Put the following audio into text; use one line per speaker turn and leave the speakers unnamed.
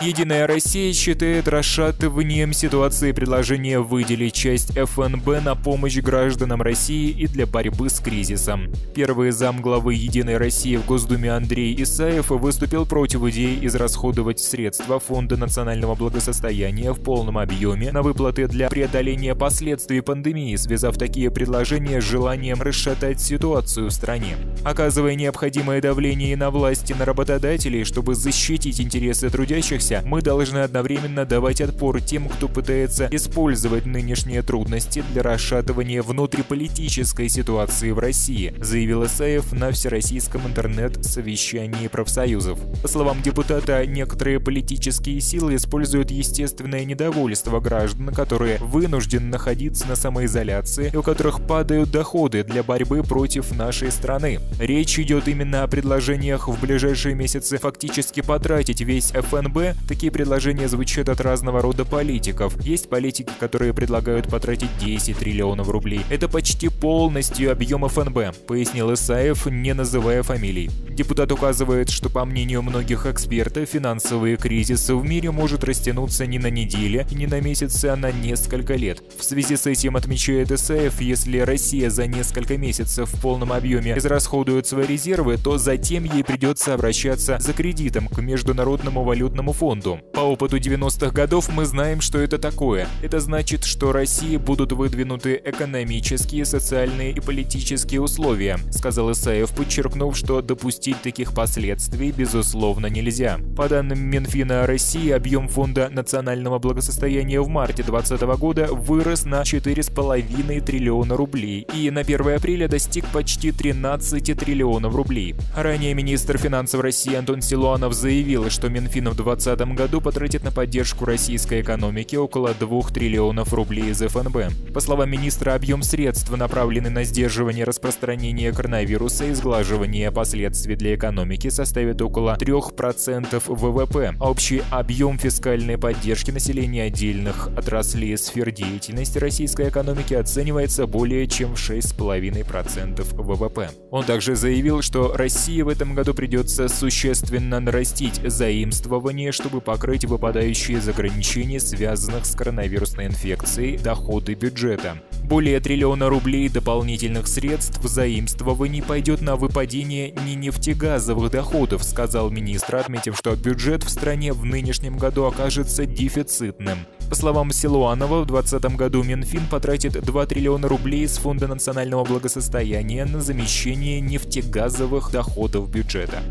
Единая Россия считает расшатыванием ситуации предложение выделить часть ФНБ на помощь гражданам России и для борьбы с кризисом. Первый зам главы Единой России в Госдуме Андрей Исаев выступил против идеи израсходовать средства Фонда национального благосостояния в полном объеме на выплаты для преодоления последствий пандемии, связав такие предложения с желанием расшатать ситуацию в стране. Оказывая необходимое давление на власти на работодателей, чтобы защитить интересы трудящихся, трудящихся, мы должны одновременно давать отпор тем, кто пытается использовать нынешние трудности для расшатывания внутриполитической ситуации в России, заявил Исаев на Всероссийском интернет-совещании профсоюзов. По словам депутата, некоторые политические силы используют естественное недовольство граждан, которые вынуждены находиться на самоизоляции и у которых падают доходы для борьбы против нашей страны. Речь идет именно о предложениях в ближайшие месяцы фактически потратить весь ФНБ Такие предложения звучат от разного рода политиков. Есть политики, которые предлагают потратить 10 триллионов рублей. Это почти полностью объем ФНБ, пояснил Исаев, не называя фамилий. Депутат указывает, что по мнению многих экспертов, финансовый кризис в мире может растянуться не на недели, не на месяцы, а на несколько лет. В связи с этим отмечает Исаев, если Россия за несколько месяцев в полном объеме израсходует свои резервы, то затем ей придется обращаться за кредитом к Международному валютному фонду фонду. По опыту 90-х годов мы знаем, что это такое. Это значит, что России будут выдвинуты экономические, социальные и политические условия, сказал Исаев, подчеркнув, что допустить таких последствий безусловно нельзя. По данным Минфина России, объем фонда национального благосостояния в марте 2020 года вырос на 4,5 триллиона рублей и на 1 апреля достиг почти 13 триллионов рублей. Ранее министр финансов России Антон Силуанов заявил, что Минфин в 2020 2020 году потратит на поддержку российской экономики около 2 триллионов рублей из ФНБ. По словам министра, объем средств, направленный на сдерживание распространения коронавируса и сглаживание последствий для экономики, составит около 3% ВВП. Общий объем фискальной поддержки населения отдельных отраслей сфер деятельности российской экономики оценивается более чем в 6,5% ВВП. Он также заявил, что России в этом году придется существенно нарастить заимствование, чтобы чтобы покрыть выпадающие из ограничений, связанных с коронавирусной инфекцией, доходы бюджета. Более триллиона рублей дополнительных средств заимствований пойдет на выпадение не нефтегазовых доходов, сказал министр, отметив, что бюджет в стране в нынешнем году окажется дефицитным. По словам Силуанова, в 2020 году Минфин потратит 2 триллиона рублей из Фонда национального благосостояния на замещение нефтегазовых доходов бюджета.